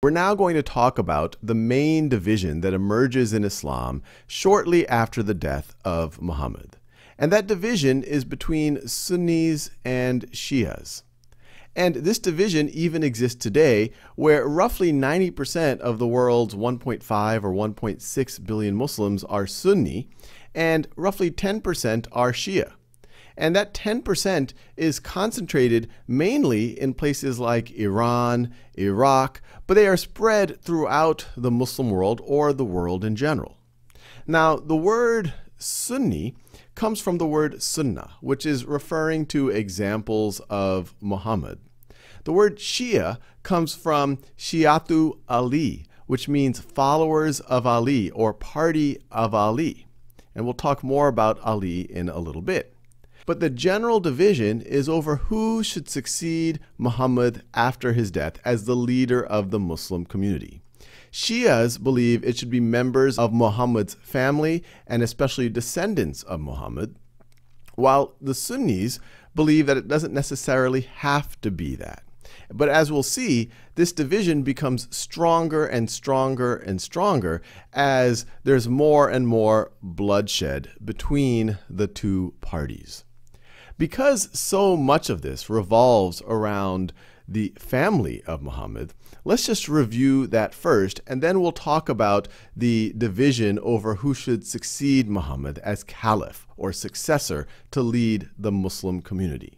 We're now going to talk about the main division that emerges in Islam shortly after the death of Muhammad. And that division is between Sunnis and Shias. And this division even exists today, where roughly 90% of the world's 1.5 or 1.6 billion Muslims are Sunni, and roughly 10% are Shia. And that 10% is concentrated mainly in places like Iran, Iraq, but they are spread throughout the Muslim world or the world in general. Now, the word Sunni comes from the word sunnah, which is referring to examples of Muhammad. The word Shia comes from Shiatu Ali, which means followers of Ali or party of Ali. And we'll talk more about Ali in a little bit. But the general division is over who should succeed Muhammad after his death as the leader of the Muslim community. Shias believe it should be members of Muhammad's family and especially descendants of Muhammad, while the Sunnis believe that it doesn't necessarily have to be that. But as we'll see, this division becomes stronger and stronger and stronger as there's more and more bloodshed between the two parties. Because so much of this revolves around the family of Muhammad, let's just review that first, and then we'll talk about the division over who should succeed Muhammad as caliph or successor to lead the Muslim community.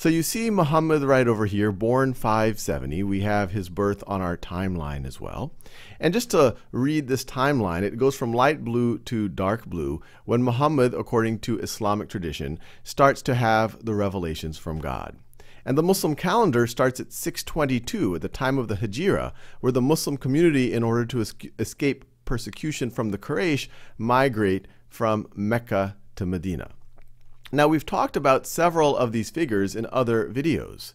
So you see Muhammad right over here, born 570. We have his birth on our timeline as well. And just to read this timeline, it goes from light blue to dark blue when Muhammad, according to Islamic tradition, starts to have the revelations from God. And the Muslim calendar starts at 622 at the time of the Hijrah, where the Muslim community, in order to escape persecution from the Quraysh, migrate from Mecca to Medina. Now we've talked about several of these figures in other videos.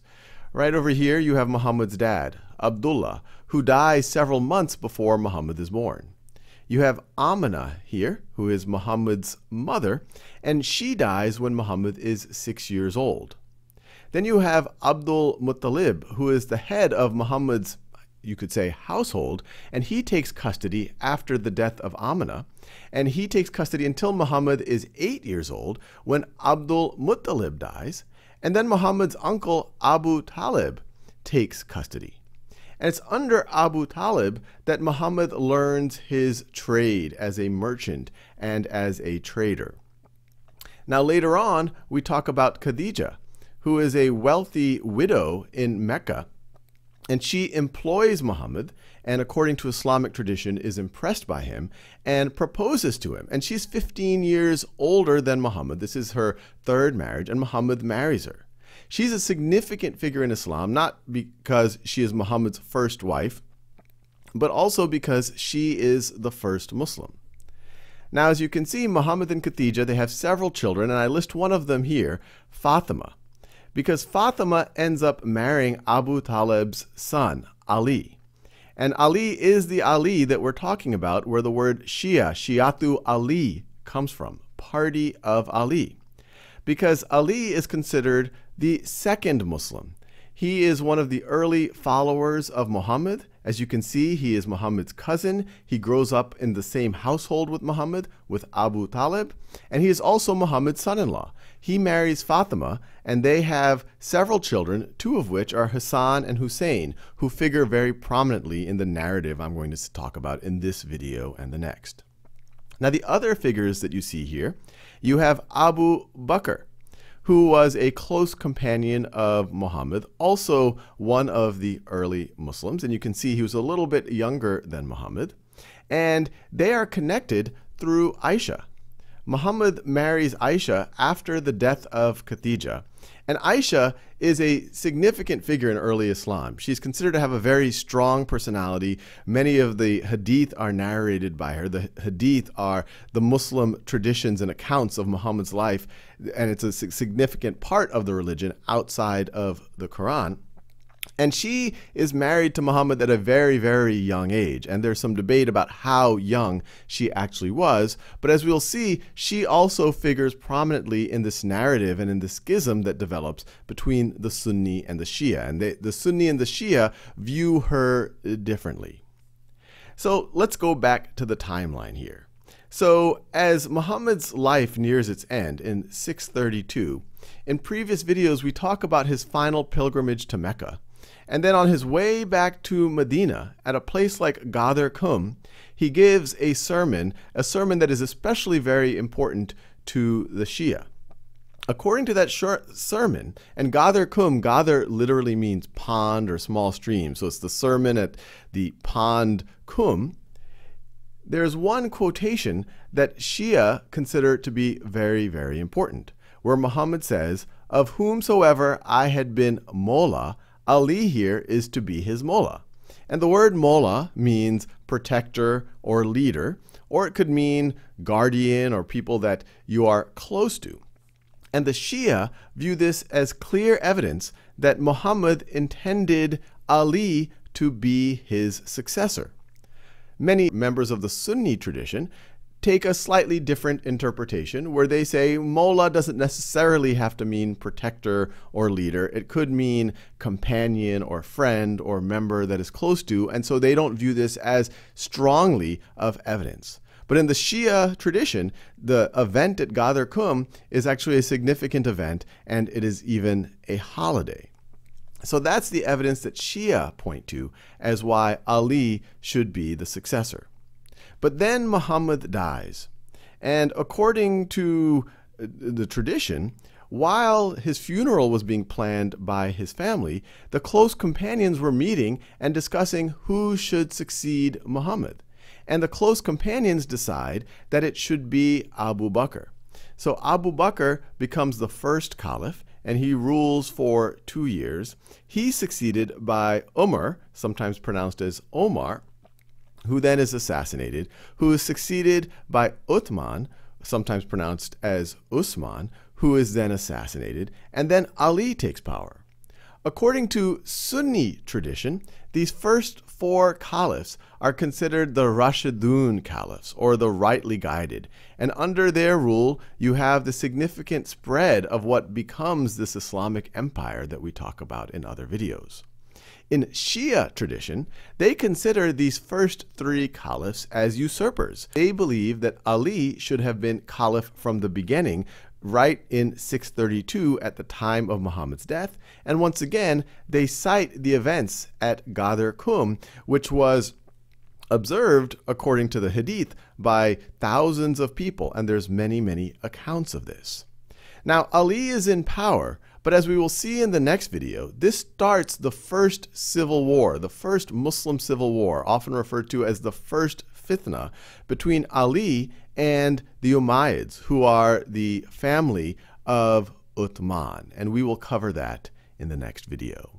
Right over here you have Muhammad's dad, Abdullah, who dies several months before Muhammad is born. You have Amina here, who is Muhammad's mother, and she dies when Muhammad is six years old. Then you have Abdul Muttalib, who is the head of Muhammad's you could say, household, and he takes custody after the death of Amina, and he takes custody until Muhammad is eight years old when Abdul Muttalib dies, and then Muhammad's uncle Abu Talib takes custody. And it's under Abu Talib that Muhammad learns his trade as a merchant and as a trader. Now, later on, we talk about Khadijah, who is a wealthy widow in Mecca and she employs Muhammad and, according to Islamic tradition, is impressed by him and proposes to him. And she's 15 years older than Muhammad. This is her third marriage, and Muhammad marries her. She's a significant figure in Islam, not because she is Muhammad's first wife, but also because she is the first Muslim. Now, as you can see, Muhammad and Khadijah, they have several children, and I list one of them here, Fatima because Fatima ends up marrying Abu Talib's son, Ali. And Ali is the Ali that we're talking about, where the word Shia, Shiatu Ali, comes from, party of Ali. Because Ali is considered the second Muslim. He is one of the early followers of Muhammad. As you can see, he is Muhammad's cousin. He grows up in the same household with Muhammad, with Abu Talib, and he is also Muhammad's son in law. He marries Fatima, and they have several children, two of which are Hassan and Hussein, who figure very prominently in the narrative I'm going to talk about in this video and the next. Now, the other figures that you see here, you have Abu Bakr who was a close companion of Muhammad, also one of the early Muslims. And you can see he was a little bit younger than Muhammad. And they are connected through Aisha. Muhammad marries Aisha after the death of Khadijah. And Aisha is a significant figure in early Islam. She's considered to have a very strong personality. Many of the hadith are narrated by her. The hadith are the Muslim traditions and accounts of Muhammad's life, and it's a significant part of the religion outside of the Quran. And she is married to Muhammad at a very, very young age. And there's some debate about how young she actually was. But as we'll see, she also figures prominently in this narrative and in the schism that develops between the Sunni and the Shia. And they, the Sunni and the Shia view her uh, differently. So let's go back to the timeline here. So, as Muhammad's life nears its end in 632, in previous videos we talk about his final pilgrimage to Mecca. And then on his way back to Medina, at a place like Ghadir Kum, he gives a sermon, a sermon that is especially very important to the Shia. According to that short sermon, and Ghadir Kum, Ghadir literally means pond or small stream, so it's the sermon at the pond Kum. There's one quotation that Shia consider to be very, very important, where Muhammad says, Of whomsoever I had been Mola, Ali here is to be his mullah. And the word mullah means protector or leader, or it could mean guardian or people that you are close to. And the Shia view this as clear evidence that Muhammad intended Ali to be his successor. Many members of the Sunni tradition take a slightly different interpretation where they say Mola doesn't necessarily have to mean protector or leader. It could mean companion or friend or member that is close to, and so they don't view this as strongly of evidence. But in the Shia tradition, the event at Ghadir Kum is actually a significant event, and it is even a holiday. So that's the evidence that Shia point to as why Ali should be the successor. But then Muhammad dies. And according to uh, the tradition, while his funeral was being planned by his family, the close companions were meeting and discussing who should succeed Muhammad. And the close companions decide that it should be Abu Bakr. So Abu Bakr becomes the first caliph and he rules for two years. He's succeeded by Umar, sometimes pronounced as Omar, who then is assassinated, who is succeeded by Uthman, sometimes pronounced as Usman, who is then assassinated, and then Ali takes power. According to Sunni tradition, these first four caliphs are considered the Rashidun caliphs, or the rightly guided. And under their rule, you have the significant spread of what becomes this Islamic empire that we talk about in other videos. In Shia tradition, they consider these first three caliphs as usurpers. They believe that Ali should have been caliph from the beginning, right in 632 at the time of Muhammad's death. And once again, they cite the events at Ghadir Kum, which was observed according to the hadith by thousands of people and there's many many accounts of this now ali is in power but as we will see in the next video, this starts the first civil war, the first Muslim civil war, often referred to as the first fitna, between Ali and the Umayyads, who are the family of Uthman. And we will cover that in the next video.